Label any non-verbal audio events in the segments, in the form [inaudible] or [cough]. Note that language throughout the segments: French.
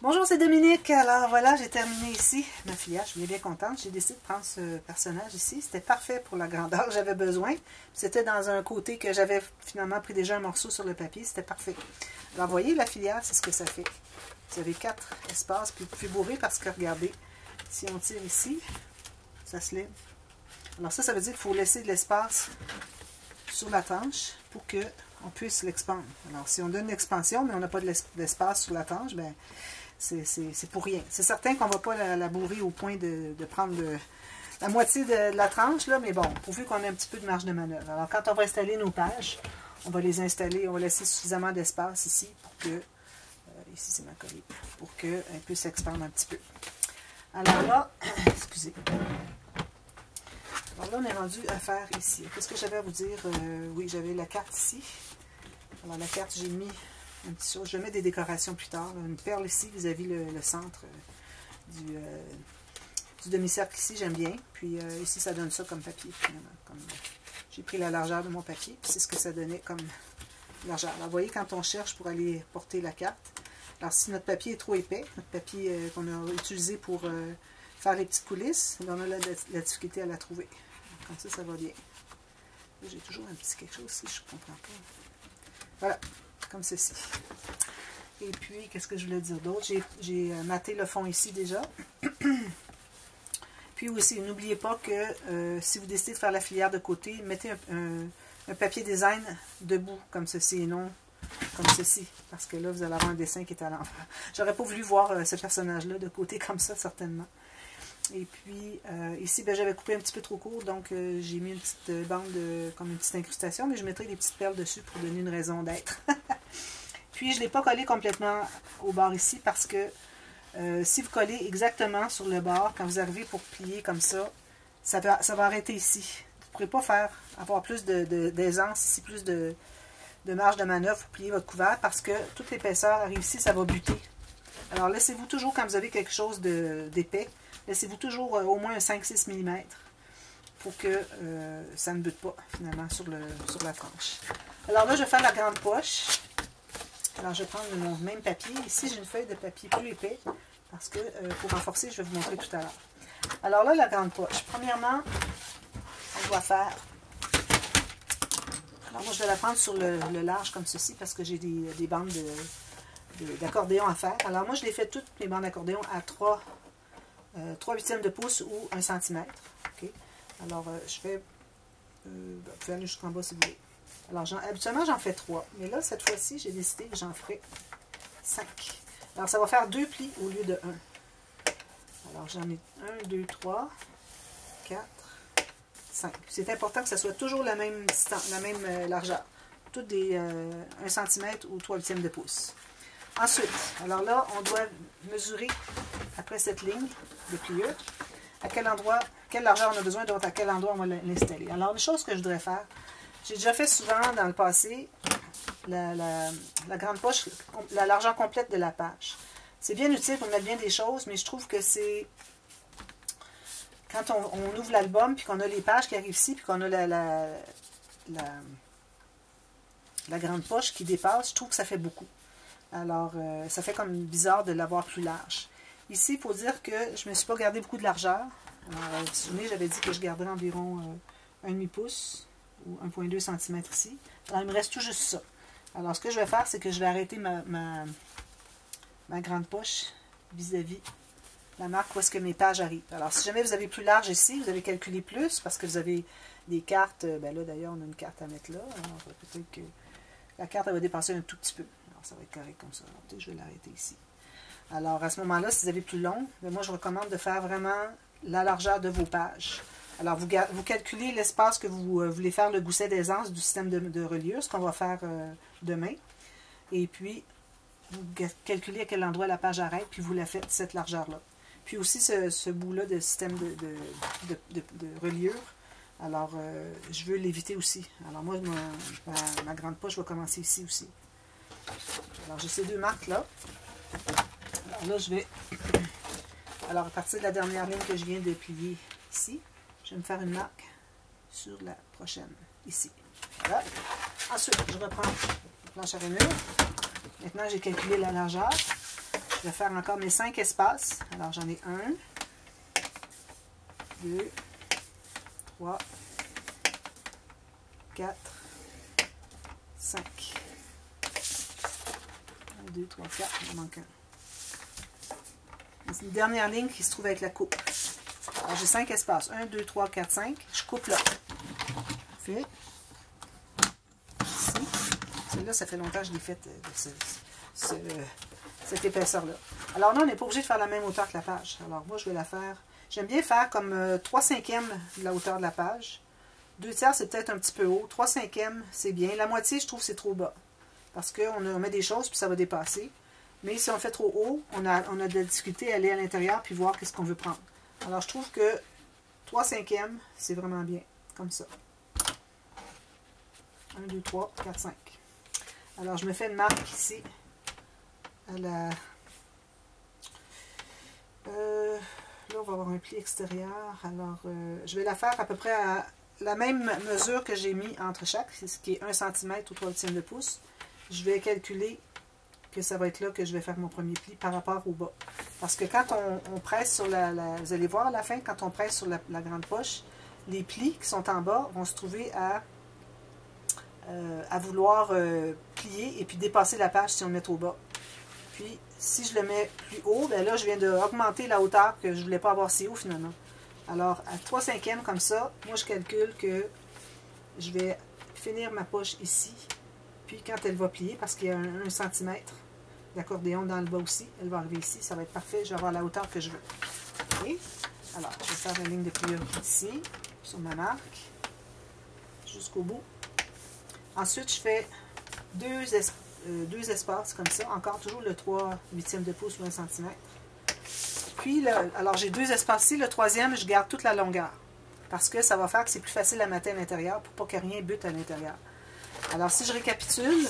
Bonjour, c'est Dominique. Alors voilà, j'ai terminé ici ma filière. Je suis bien contente. J'ai décidé de prendre ce personnage ici. C'était parfait pour la grandeur que j'avais besoin. C'était dans un côté que j'avais finalement pris déjà un morceau sur le papier. C'était parfait. Alors voyez, la filière, c'est ce que ça fait. Vous avez quatre espaces, puis vous pouvez bourrer parce que regardez, si on tire ici, ça se lève. Alors ça, ça veut dire qu'il faut laisser de l'espace sur la tranche pour qu'on puisse l'expandre. Alors si on donne l'expansion, mais on n'a pas d'espace sur la tranche, ben c'est pour rien. C'est certain qu'on ne va pas la, bourrer au point de, prendre la moitié de, la tranche, là, mais bon, pourvu qu'on ait un petit peu de marge de manœuvre. Alors, quand on va installer nos pages, on va les installer, on va laisser suffisamment d'espace ici pour que, euh, ici c'est ma coller, pour qu'elle puisse s'expandre un petit peu. Alors là, [coughs] excusez. Alors là, on est rendu à faire ici. Qu'est-ce que j'avais à vous dire? Euh, oui, j'avais la carte ici. Alors, la carte, j'ai mis je mets des décorations plus tard. Une perle ici vis-à-vis le, centre euh, euh, du, demi-cercle ici, j'aime bien. Puis euh, ici, ça donne ça comme papier, J'ai pris la largeur de mon papier, puis c'est ce que ça donnait comme largeur. Alors, vous voyez, quand on cherche pour aller porter la carte, alors si notre papier est trop épais, notre papier qu'on a utilisé pour faire les petites coulisses, on a la, la, difficulté à la trouver. Comme ça, ça va bien. J'ai toujours un petit quelque chose ici, je ne comprends pas. Voilà comme ceci. Et puis, qu'est-ce que je voulais dire d'autre? J'ai euh, maté le fond ici déjà. [clears throat] puis aussi, n'oubliez pas que euh, si vous décidez de faire la filière de côté, mettez un, papier design debout, comme ceci, et non comme ceci. Parce que là, vous allez avoir un dessin qui est à l'envers. J'aurais pas voulu voir euh, ce personnage-là de côté [laughs] comme ça, certainement. Et puis, ici, ben, j'avais coupé un petit peu trop court, donc j'ai mis une petite bande, comme une petite incrustation, mais je mettrai des petites perles dessus pour donner une raison d'être. [laughs] Puis, je ne l'ai pas collé complètement au bord ici parce que euh, si vous collez exactement sur le bord, quand vous arrivez pour plier comme ça, ça va, ça va arrêter ici. Vous ne pourrez pas faire, avoir plus d'aisance ici, plus de, marge de manœuvre pour plier votre couvert parce que toute l'épaisseur arrive ici, ça va buter. Alors, laissez-vous toujours, quand vous avez quelque chose d'épais, laissez-vous toujours euh, au moins 5-6 mm pour que euh, ça ne bute pas, finalement, sur, sur la tranche. Alors là, je vais faire la grande poche. Alors, je vais prendre mon même papier. Ici, j'ai une feuille de papier plus épais parce que euh, pour renforcer, je vais vous montrer tout à l'heure. Alors là, la grande poche. Premièrement, on va faire... Alors moi, je vais la prendre sur le, large comme ceci parce que j'ai des, bandes d'accordéon à faire. Alors moi, je les fais toutes mes bandes d'accordéon à 3, 3 euh, huitièmes de pouce ou 1 cm. Alors, euh, je fais... vous pouvez aller jusqu'en bas si vous voulez. Alors, habituellement, j'en fais trois. Mais là, cette fois-ci, j'ai décidé que j'en ferai cinq. Alors, ça va faire deux plis au lieu de un. Alors, j'en ai un, deux, trois, quatre, cinq. C'est important que ça soit toujours la même, la même euh, largeur. Toutes des 1 euh, cm ou 3 huitièmes de pouce. Ensuite, alors là, on doit mesurer après cette ligne de pliure à quel endroit, quelle largeur on a besoin, donc à quel endroit on va l'installer. Alors, une chose que je voudrais faire, j'ai déjà fait souvent dans le passé la, grande poche, la largeur complète de la page. C'est bien utile pour mettre bien des choses, mais je trouve que c'est quand on, ouvre l'album, puis qu'on a les pages qui arrivent ici, puis qu'on a la, la, la, grande poche qui dépasse, je trouve que ça fait beaucoup. Alors, euh, ça fait comme bizarre de l'avoir plus large. Ici, il faut dire que je ne me suis pas gardé beaucoup de largeur. Alors, vous vous souvenez, j'avais dit que je garderais environ euh, un demi-pouce ou 1,2 cm ici. Alors, il me reste tout juste ça. Alors, ce que je vais faire, c'est que je vais arrêter ma, grande poche vis-à-vis la marque où est-ce que mes pages arrivent. Alors, si jamais vous avez plus large ici, vous avez calculé plus parce que vous avez des cartes. Euh, ben là, d'ailleurs, on a une carte à mettre là. Peut-être que la carte, elle va dépasser un tout petit peu. Alors, ça va être correct comme ça. Je vais l'arrêter ici. Alors, à ce moment-là, si vous avez plus long, ben, moi, je recommande de faire vraiment la largeur de vos pages. Alors, vous, calculez l'espace que vous euh, voulez faire le gousset d'aisance du système de, reliure, ce qu'on va faire euh, demain. Et puis, vous calculez à quel endroit la page arrête, puis vous la faites cette largeur-là. Puis aussi, ce, bout-là de système de, reliure, alors, euh, je veux l'éviter aussi. Alors, moi, ma, grande poche va commencer ici aussi. Alors, j'ai ces deux marques-là. Alors là, je vais... [clears throat] Alors, à partir de la dernière ligne que je viens de plier ici, je vais me faire une marque sur la prochaine, ici. Voilà. Ensuite, je reprends la planche à rainure. Maintenant, j'ai calculé la largeur. je vais faire encore mes cinq espaces. Alors, j'en ai un, deux, trois, quatre, cinq. Un, deux, trois, quatre, il en manque un. C'est une dernière ligne qui se trouve avec la coupe. J'ai cinq espaces. 1, 2, 3, 4, 5. Je coupe là. Fait. Ici. Celle-là, ça fait longtemps que je l'ai faite, euh, cette épaisseur-là. Alors là, on n'est pas obligé de faire la même hauteur que la page. Alors moi, je vais la faire... J'aime bien faire comme 3 euh, cinquièmes de la hauteur de la page. 2 tiers, c'est peut-être un petit peu haut. 3 cinquièmes, c'est bien. La moitié, je trouve c'est trop bas. Parce qu'on met des choses, puis ça va dépasser. Mais si on fait trop haut, on a, on a de la difficulté à aller à l'intérieur, puis voir qu'est-ce qu'on veut prendre. Alors, je trouve que 3 cinquièmes, c'est vraiment bien. Comme ça. 1, 2, 3, 4, 5. Alors, je me fais une marque ici. À la... Euh, là, on va avoir un pli extérieur. Alors, euh, je vais la faire à peu près à la même mesure que j'ai mis entre chaque, ce qui est 1 cm ou 3 de pouce. Je vais calculer que ça va être là que je vais faire mon premier pli par rapport au bas. Parce que quand on, presse sur la, Vous allez voir à la fin, quand on presse sur la, grande poche, les plis qui sont en bas vont se trouver à, euh, à vouloir euh, plier et puis dépasser la page si on le met trop bas. Puis, si je le mets plus haut, ben là, je viens d'augmenter la hauteur que je ne voulais pas avoir si haut finalement. Alors, à 3 cinquièmes comme ça, moi, je calcule que je vais finir ma poche ici. Puis, quand elle va plier, parce qu'il y a un, centimètre, l'accordéon dans le bas aussi. Elle va arriver ici, ça va être parfait. Je vais avoir la hauteur que je veux. Alors, je vais faire une ligne de pliure ici, sur ma marque, jusqu'au bout. Ensuite, je fais deux, euh, espaces comme ça. Encore toujours le 3 huitièmes de pouce ou 1 cm. Puis, alors j'ai deux espaces ici. Le troisième, je garde toute la longueur. Parce que ça va faire que c'est plus facile à mettre à l'intérieur pour pas que rien bute à l'intérieur. Alors, si je récapitule,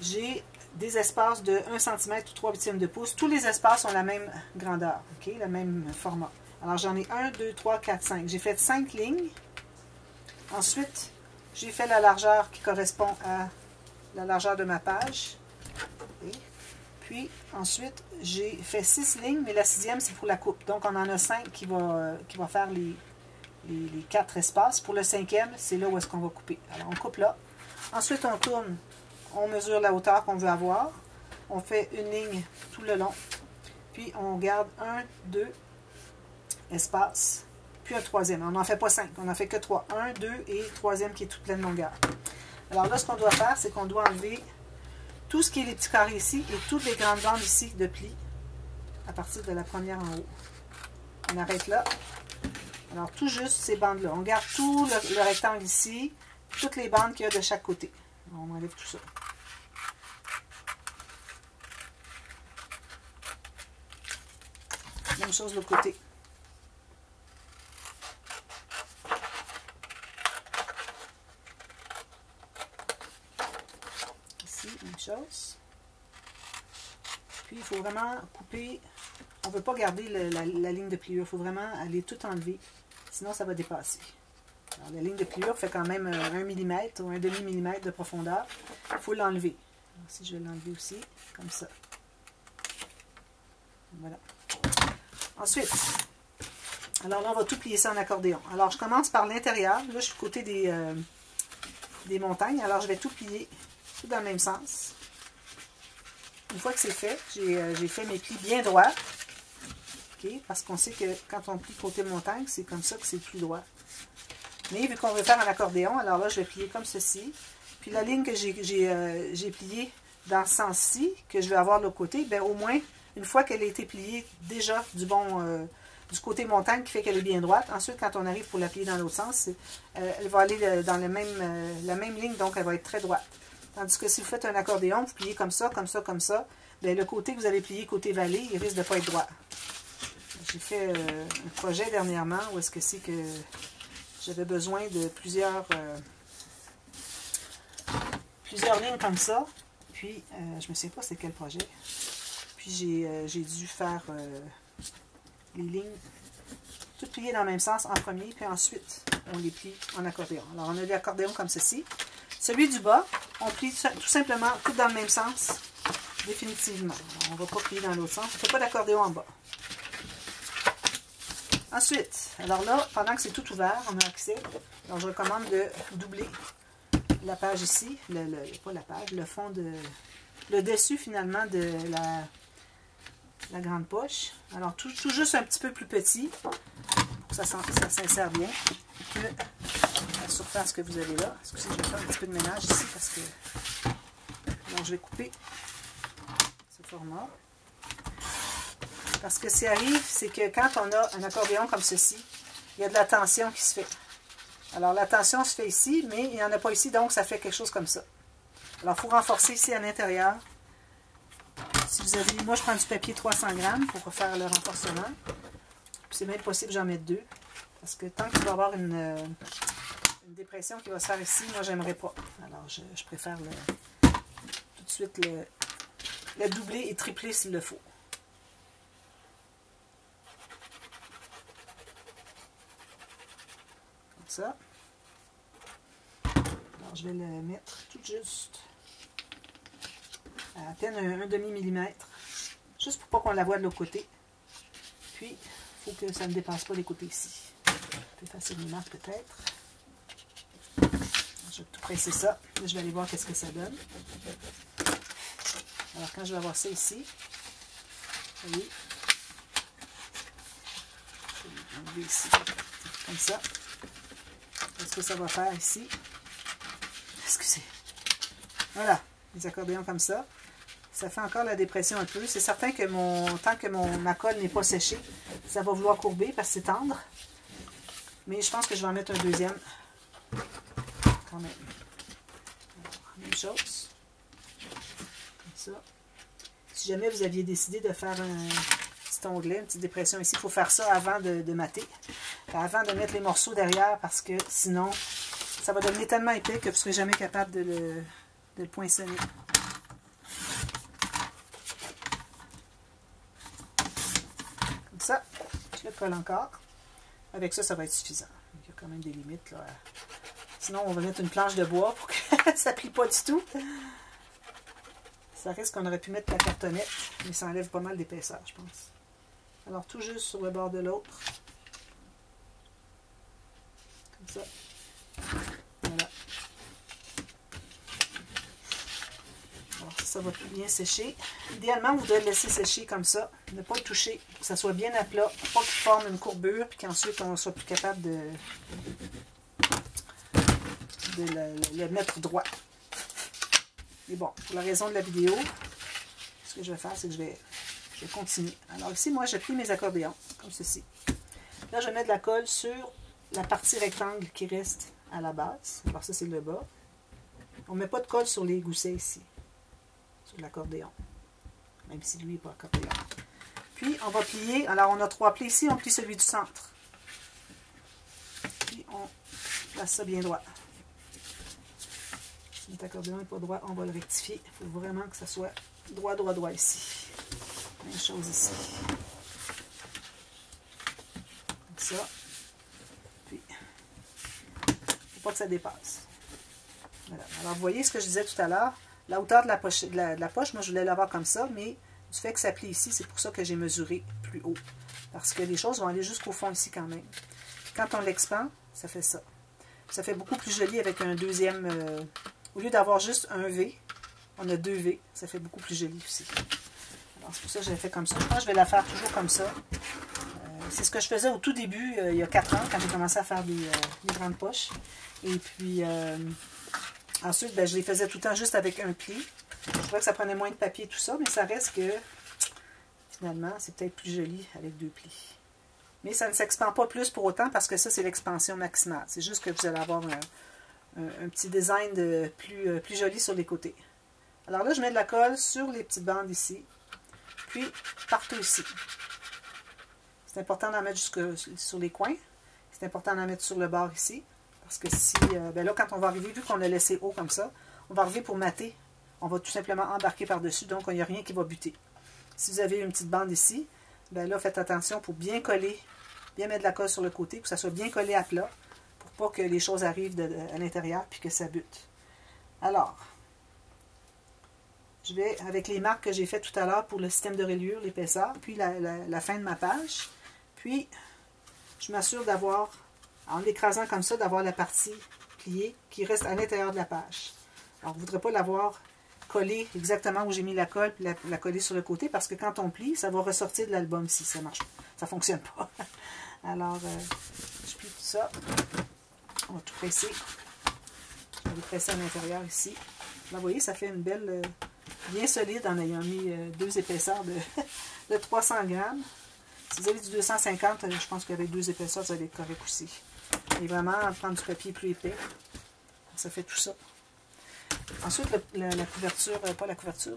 j'ai des espaces de 1 cm ou 3 huitièmes de pouce. Tous les espaces ont la même grandeur, le même format. Alors j'en ai 1, 2, 3, 4, 5. J'ai fait 5 lignes. Ensuite, j'ai fait la largeur qui correspond à la largeur de ma page. Puis ensuite, j'ai fait 6 lignes, mais la sixième, c'est pour la coupe. Donc on en a 5 qui va, qui va faire les, les, 4 espaces. Pour le cinquième, c'est là où est-ce qu'on va couper. Alors on coupe là. Ensuite, on tourne on mesure la hauteur qu'on veut avoir. On fait une ligne tout le long. Puis on garde un, deux espaces, puis un troisième. On n'en fait pas cinq, on n'en fait que trois. Un, deux et troisième qui est toute pleine longueur. Alors là, ce qu'on doit faire, c'est qu'on doit enlever tout ce qui est les petits carrés ici et toutes les grandes bandes ici de plis à partir de la première en haut. On arrête là. Alors, tout juste ces bandes-là. On garde tout le, le rectangle ici, toutes les bandes qu'il y a de chaque côté. On enlève tout ça. Même chose de l'autre côté. Ici, même chose. Puis, il faut vraiment couper. On ne veut pas garder la, ligne de pliure. Il faut vraiment aller tout enlever. Sinon, ça va dépasser. la ligne de pliure fait quand même 1 euh, mm ou un demi-millimètre de profondeur. Il faut l'enlever. Si je vais l'enlever aussi, comme ça. Voilà. Ensuite, alors là, on va tout plier ça en accordéon. Alors, je commence par l'intérieur. Là, je suis côté des, euh, des montagnes. Alors, je vais tout plier tout dans le même sens. Une fois que c'est fait, j'ai euh, fait mes plis bien droits. Parce qu'on sait que quand on plie côté montagne, c'est comme ça que c'est plus droit. Mais vu qu'on veut faire un accordéon, alors là, je vais plier comme ceci. Puis la ligne que j'ai euh, pliée dans ce sens-ci, que je vais avoir de l'autre côté, bien au moins, une fois qu'elle a été pliée déjà du bon euh, du côté montagne qui fait qu'elle est bien droite, ensuite quand on arrive pour la plier dans l'autre sens, euh, elle va aller dans la même ligne, donc elle va être très droite. Tandis que si vous faites un accordéon, vous pliez comme ça, comme ça, comme ça, bien, le côté que vous allez plier côté vallée, il risque de ne pas être droit. J'ai fait un projet dernièrement où est-ce que c'est que j'avais besoin de plusieurs, plusieurs lignes comme ça. Puis, je ne me sais pas c'est quel projet. Puis euh, j'ai dû faire euh, les lignes toutes pliées dans le même sens en premier, puis ensuite on les plie en accordéon. Alors on a des accordéons comme ceci. Celui du bas, on plie tout simplement tout dans le même sens. définitivement. On ne va pas plier dans l'autre sens. Il ne faut pas d'accordéon en bas. Ensuite, alors là, pendant que c'est tout ouvert, on a accès. Alors, je recommande de doubler la page ici. Le, pas la page, le fond de... Le dessus, finalement, de la, la grande poche. Alors, tout, juste un petit peu plus petit pour que ça, ça s'insère bien que la surface que vous avez là. Excusez, je vais faire un petit peu de ménage ici parce que... Donc, je vais couper ce format. Parce que ce qui arrive, c'est que quand on a un accordéon comme ceci, il y a de la tension qui se fait. Alors, la tension se fait ici, mais il n'y en a pas ici, donc ça fait quelque chose comme ça. Alors, il faut renforcer ici à l'intérieur. Si vous avez, moi, je prends du papier 300 grammes pour faire le renforcement. C'est même possible j'en mette deux. Parce que tant qu'il va y avoir une, dépression qui va se faire ici, moi, j'aimerais pas. Alors, je, préfère tout de suite le, le doubler et tripler s'il le faut. Alors, je vais le mettre tout juste à, peine un, demi-millimètre, juste pour pas qu'on la voit de l'autre côté. Puis, il faut que ça ne dépasse pas les côtés ici. Peut-être. Je vais tout presser ça. je vais aller voir qu'est-ce que ça donne. Alors, quand je vais avoir ça ici, vous voyez, je vais ici, comme ça. Ça va faire ici? Excusez. Voilà, les accordéons comme ça. Ça fait encore la dépression un peu. C'est certain que mon tant que mon, ma colle n'est pas séchée, ça va vouloir courber parce que c'est tendre. Mais je pense que je vais en mettre un deuxième. Quand même. même chose. Comme ça. Si jamais vous aviez décidé de faire un petit onglet, une petite dépression ici, il faut faire ça avant de mater avant de mettre les morceaux derrière parce que sinon, ça va devenir tellement épais que vous ne serez jamais capable de le, de le poinçonner. Comme ça, je le colle encore. Avec ça, ça va être suffisant. Il y a quand même des limites. Là. Sinon, on va mettre une planche de bois pour que [laughs] ça ne plie pas du tout. Ça risque qu'on aurait pu mettre la cartonnette, mais ça enlève pas mal d'épaisseur, je pense. Alors, tout juste sur le bord de l'autre. Ça. Voilà. Alors ça, va bien sécher. Idéalement, vous devez le laisser sécher comme ça. Ne pas le toucher, que ça soit bien à plat. Pas qu'il forme une courbure, puis qu'ensuite on soit plus capable de, de le, mettre droit. Mais bon, pour la raison de la vidéo, ce que je vais faire, c'est que je vais, je vais continuer. Alors ici, moi, j'ai pris mes accordéons, comme ceci. Là, je mets de la colle sur la partie rectangle qui reste à la base. Alors ça, c'est le bas. On ne met pas de colle sur les goussets ici, sur l'accordéon, même si lui n'est pas accordéon. Puis, on va plier. Alors, on a trois plis ici. On plie celui du centre. Puis, on place ça bien droit. Si notre accordéon n'est pas droit, on va le rectifier. Il faut vraiment que ça soit droit, droit, droit ici. Même chose ici. Comme ça. Que ça dépasse. Alors, vous voyez ce que je disais tout à l'heure. La hauteur de la, poche, de la, poche, moi, je voulais l'avoir comme ça, mais du fait que ça plie ici, c'est pour ça que j'ai mesuré plus haut. Parce que les choses vont aller jusqu'au fond ici quand même. Quand on l'expand, ça fait ça. Ça fait beaucoup plus joli avec un deuxième... Euh, au lieu d'avoir juste un V, on a deux V. Ça fait beaucoup plus joli aussi. Alors, c'est pour ça que j'ai fait comme ça. Je pense je vais la faire toujours comme ça. Euh, c'est ce que je faisais au tout début, euh, il y a 4 ans, quand j'ai commencé à faire des, des grandes poches. Et puis, euh, ensuite, ben, je les faisais tout le temps juste avec un pli. Je trouvais que ça prenait moins de papier tout ça, mais ça reste que, finalement, c'est peut-être plus joli avec deux plis. Mais ça ne s'expand pas plus pour autant parce que ça, c'est l'expansion maximale. C'est juste que vous allez avoir un, petit design de plus, euh, plus joli sur les côtés. Alors là, je mets de la colle sur les petites bandes ici, puis partout ici. C'est important d'en mettre jusque sur les coins. C'est important d'en mettre sur le bord ici. Parce que si, euh, ben là, quand on va arriver, vu qu'on l'a laissé haut comme ça, on va arriver pour mater. On va tout simplement embarquer par-dessus, donc il n'y a rien qui va buter. Si vous avez une petite bande ici, ben là, faites attention pour bien coller, bien mettre de la colle sur le côté, pour que ça soit bien collé à plat, pour pas que les choses arrivent à l'intérieur puis que ça bute. Alors, je vais, avec les marques que j'ai faites tout à l'heure pour le système de reliure, l'épaisseur, puis la, fin de ma page. Puis, je m'assure d'avoir, en l'écrasant comme ça, d'avoir la partie pliée qui reste à l'intérieur de la page. Alors, je ne voudrais pas l'avoir collée exactement où j'ai mis la colle, puis la, coller sur le côté, parce que quand on plie, ça va ressortir de l'album si ça marche. Ça ne fonctionne pas. [laughs] Alors, euh, je plie tout ça. On va tout presser. Je vais presser à l'intérieur ici. Là, vous voyez, ça fait une belle, euh, bien solide en ayant mis euh, deux épaisseurs de, [laughs] 300 grammes. Si vous avez du 250, euh, je pense qu'avec deux épaisseurs, vous allez être correct aussi. Et vraiment, prendre du papier plus épais. Ça fait tout ça. Ensuite, la couverture, pas la couverture,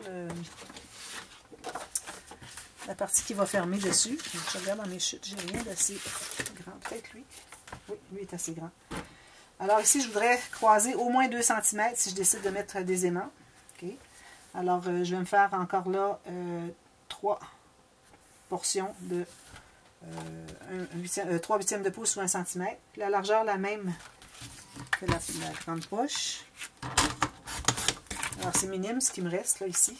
la partie qui va fermer dessus. je regarde dans mes chutes, j'ai rien d'assez grand. Peut-être lui. Oui, lui est assez grand. Alors ici, je voudrais croiser au moins 2 cm si je décide de mettre des aimants. Alors, euh, je vais me faire encore là euh, 3 portions de euh, 3 huitièmes de pouce ou 1 cm. La largeur la même que la, grande poche. Alors, c'est minime ce qui me reste là ici.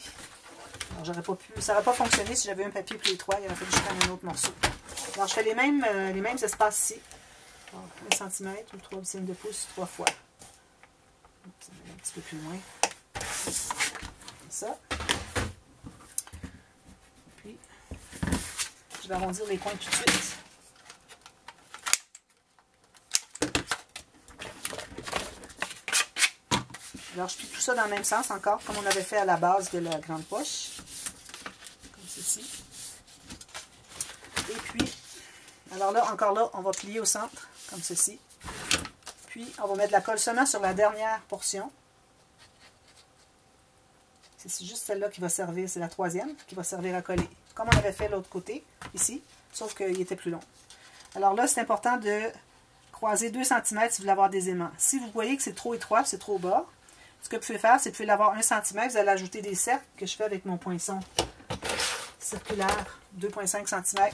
Alors, j'aurais pas pu, ça n'aurait pas fonctionné si j'avais un papier plus étroit. Il aurait fallu prenne un autre morceau. Alors, je fais les mêmes, euh, les mêmes espaces ici. 1 cm ou 3 huitièmes de pouce trois fois. un petit peu plus loin. Comme ça. Puis, je vais arrondir les coins tout de suite. Alors, je plie tout ça dans le même sens encore, comme on avait fait à la base de la grande poche. Comme ceci. Et puis, alors là, encore là, on va plier au centre comme ceci. Puis, on va mettre la colle seulement sur la dernière portion. C'est juste celle-là qui va servir, c'est la troisième, qui va servir à coller. Comme on avait fait l'autre côté, ici, sauf qu'il était plus long. Alors là, c'est important de croiser 2 cm si vous voulez avoir des aimants. Si vous voyez que c'est trop étroit, c'est trop bas, ce que vous pouvez faire, c'est que vous pouvez l'avoir 1 cm, vous allez ajouter des cercles que je fais avec mon poinçon circulaire, 2,5 cm.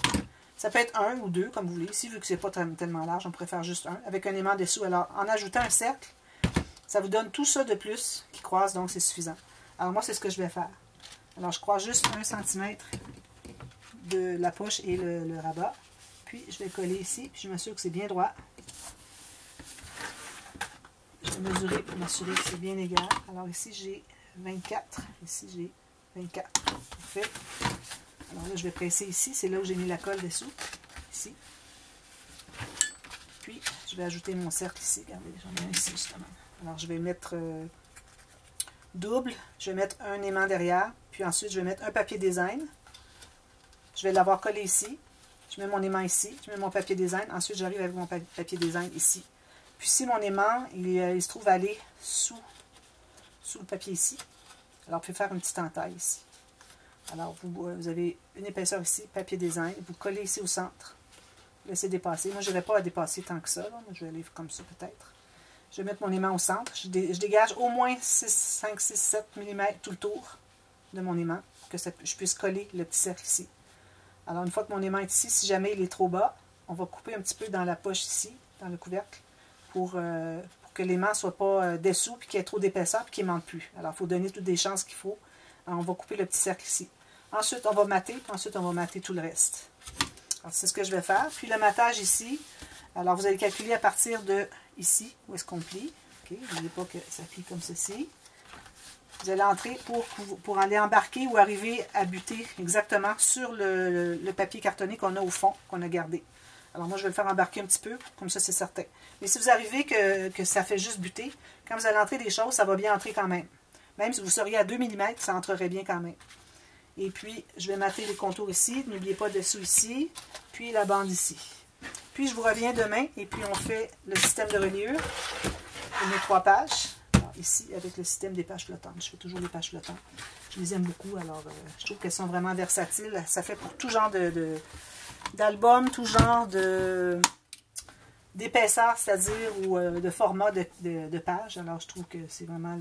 Ça peut être un ou deux, comme vous voulez. Ici, vu que c'est pas tellement large, on faire juste un, avec un aimant dessous. Alors, en ajoutant un cercle, ça vous donne tout ça de plus qui croise, donc c'est suffisant. Alors, moi, c'est ce que je vais faire. Alors, je croise juste un centimètre de la poche et le, rabat. Puis, je vais coller ici, puis je m'assure que c'est bien droit. Je vais mesurer pour m'assurer que c'est bien égal. Alors, ici, j'ai 24. Ici, j'ai 24. Parfait. Alors là, je vais presser ici. C'est là où j'ai mis la colle dessous. Ici. Puis, je vais ajouter mon cercle ici. Regardez, j'en ai un ici, justement. Alors, je vais mettre euh, double. Je vais mettre un aimant derrière. Puis ensuite, je vais mettre un papier design. Je vais l'avoir collé ici. Je mets mon aimant ici. Je mets mon papier design. Ensuite, j'arrive avec mon papier design ici. Puis si mon aimant, il, euh, il se trouve aller sous, sous le papier ici, alors vous pouvez faire une petite entaille ici. Alors, vous, vous, avez une épaisseur ici, papier design. Vous collez ici au centre. Laissez dépasser. Moi, je n'aurai pas à dépasser tant que ça. Je vais aller comme ça peut-être. Je vais mettre mon aimant au centre. Je, dégage au moins 6, 5, 6, 7 mm tout le tour de mon aimant que je puisse coller le petit cercle ici. Alors, une fois que mon aimant est ici, si jamais il est trop bas, on va couper un petit peu dans la poche ici, dans le couvercle, pour, euh, que l'aimant ne soit pas euh, dessous, puis qu'il y ait trop d'épaisseur, puis qu'il ne manque plus. Alors, il faut donner toutes les chances qu'il faut. On va couper le petit cercle ici. Ensuite, on va mater, puis ensuite, on va mater tout le reste. Alors, c'est ce que je vais faire. Puis, le matage ici, alors, vous allez calculer à partir de ici, où est-ce qu'on plie. OK, n'oubliez pas que ça plie comme ceci. Vous allez entrer pour, pour aller embarquer ou arriver à buter exactement sur le, papier cartonné qu'on a au fond, qu'on a gardé. Alors moi, je vais le faire embarquer un petit peu, comme ça, c'est certain. Mais si vous arrivez que, que, ça fait juste buter, quand vous allez entrer des choses, ça va bien entrer quand même. Même si vous seriez à 2 mm, ça entrerait bien quand même. Et puis, je vais mater les contours ici. N'oubliez pas dessous ici. Puis la bande ici. Puis, je vous reviens demain. Et puis, on fait le système de reliure mes trois pages. Ici, avec le système des pages flottantes. Je fais toujours des pages flottantes. Je les aime beaucoup. Alors, euh, je trouve qu'elles sont vraiment versatiles. Ça fait pour tout genre de d'albums, tout genre de d'épaisseur, c'est-à-dire ou euh, de format de, de, page. Alors, je trouve que c'est vraiment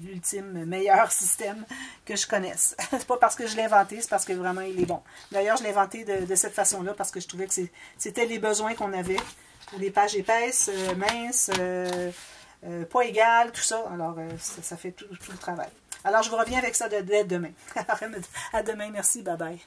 l'ultime meilleur système que je connaisse. [laughs] c'est pas parce que je l'ai inventé, c'est parce que vraiment il est bon. D'ailleurs, je l'ai inventé de, cette façon-là parce que je trouvais que c'était les besoins qu'on avait des pages épaisses, euh, minces, euh, pas égal, tout ça. Alors, euh, ça, fait tout, le travail. Alors, je vous reviens avec ça dès de, de [laughs] demain. à demain, merci, bye bye.